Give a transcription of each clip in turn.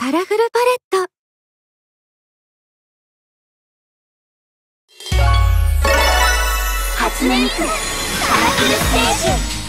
カラフルパレット。初音ミクカラフルステージ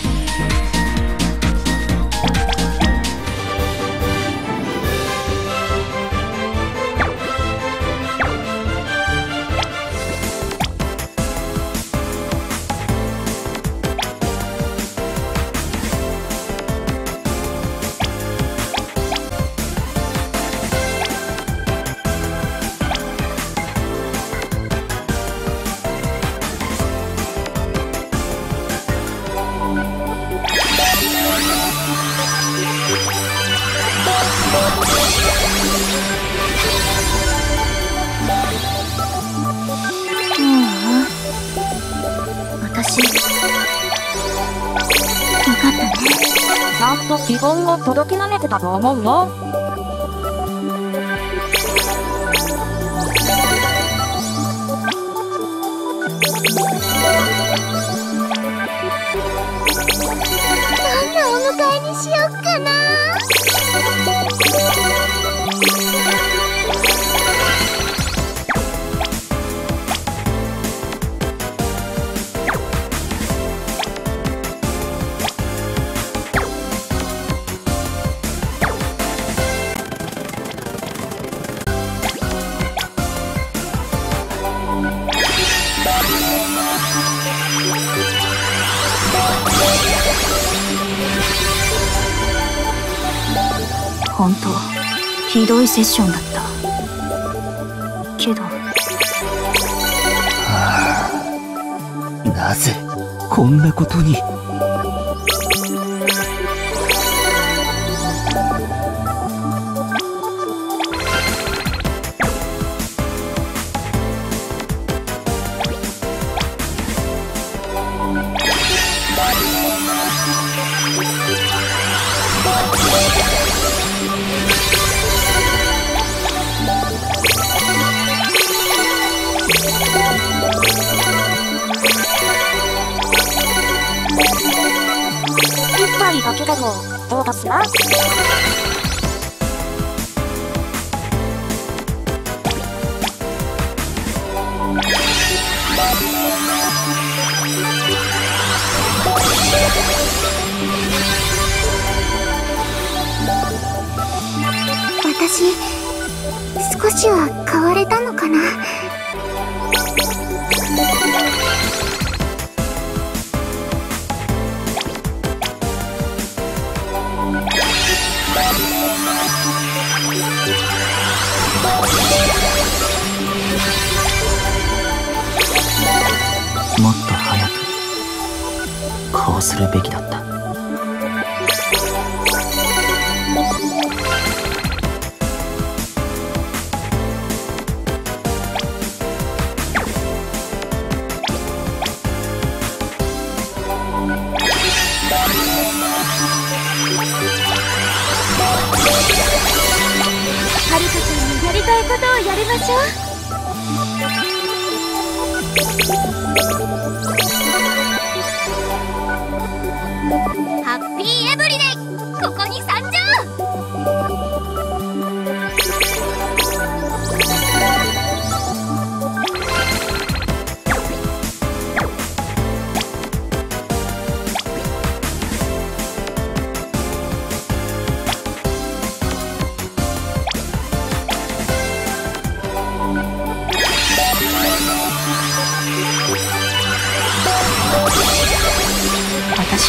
私。よかったね。ちゃんと基本を届けられてたと思うよ。どんなお迎えにしよっかな本当ひどいセッションだった。けど。なぜこんなことに？一杯だけでも、どうかしら私少しは変われたのかな？もっと早くこうするべきだった。はるかちゃんにやりたいことをやりましょう。ハッピーエブリデイここに参上。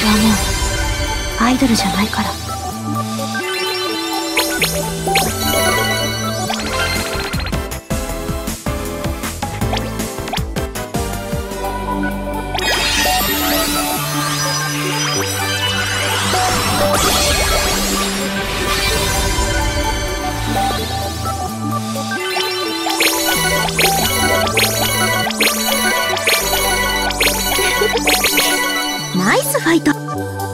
はもうアイドルじゃないから。ナイスファイト。